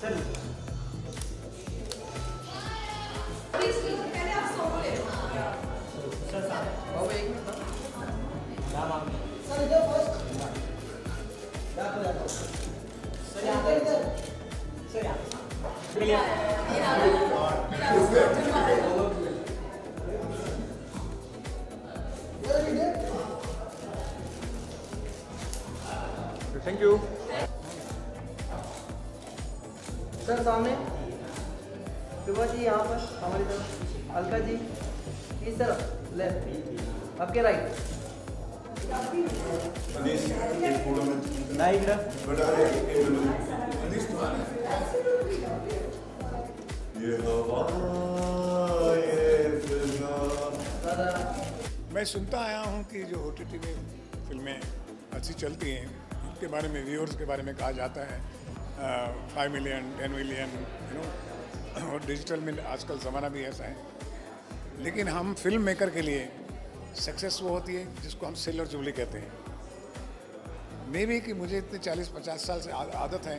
先生，女士，前面有收的。你好，你好，你好。थैंक you sir सामने। सुबह जी यहाँ पर हमारी तरफ़। अलका जी इस तरफ़ लेफ़्ट आपके राइट नाइक ये हवा ये फिजा दादा। मैं सुनता आया हूँ कि जो ओ में फ़िल्में अच्छी चलती हैं। उनके बारे में व्यूअर्स के बारे में कहा जाता है। Five million ten million you know और डिजिटल में आजकल ज़माना भी ऐसा है। लेकिन हम फ़िल्म मेकर के लिए सक्सेस वो होती है, जिसको हम सिल्वर जुबली कहते हैं। मे भी कि मुझे इतने चालीस, पचास साल से आदत है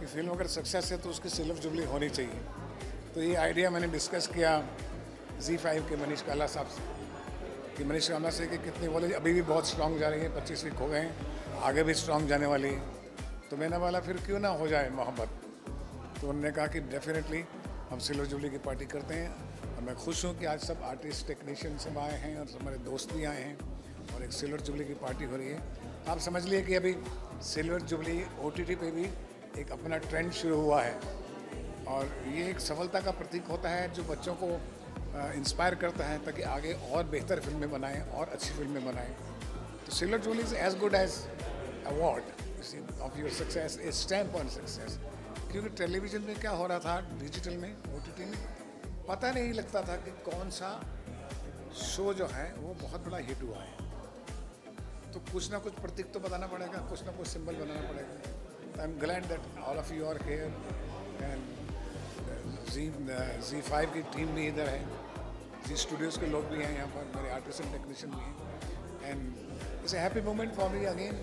कि फ़िल्म अगर सक्सेस है तो उसकी सिल्वर जुबली होनी चाहिए। तो ये आइडिया मैंने डिस्कस किया जी फाइव के मनीष काला साहब से। कि मनीष काला से कि कितनी बोले, अभी भी बहुत स्ट्रांग जा रही है, पच्चीस वीक हो गए हैं। आगे भी स्ट्रांग जाने वाली तो मैंने बोला, फिर क्यों ना हो जाए मोहब्बत? तो उन्होंने कहा कि डेफिनेटली हम सिल्वर जुबली की पार्टी करते हैं और मैं खुश हूँ कि आज सब आर्टिस्ट टेक्नीशियन सब आए हैं और हमारे दोस्त भी आए हैं और एक सिल्वर जुबली की पार्टी हो रही है। आप समझ लिए कि अभी सिल्वर जुबली ओ पे भी एक अपना ट्रेंड शुरू हुआ है और ये एक सफलता का प्रतीक होता है जो बच्चों को इंस्पायर करता है ताकि आगे और बेहतर फ़िल्में बनाएँ और अच्छी फ़िल्में बनाएँ। तो silver jubilee is as good as award of your success a stamp on success क्योंकि टेलीविज़न में क्या हो रहा था डिजिटल में ओ में, पता नहीं लगता था कि कौन सा शो जो है, वो बहुत बड़ा हिट हुआ है। तो कुछ ना कुछ प्रतीक तो बताना पड़ेगा, कुछ ना कुछ सिंबल बनाना पड़ेगा। I am glad that all of you are here and Zee Zee five की टीम भी इधर है। जी स्टूडियोज़ के लोग भी हैं यहाँ पर, मेरे आर्टिस्ट एंड टेक्नीशियन भी हैं। And It's a happy moment for me again.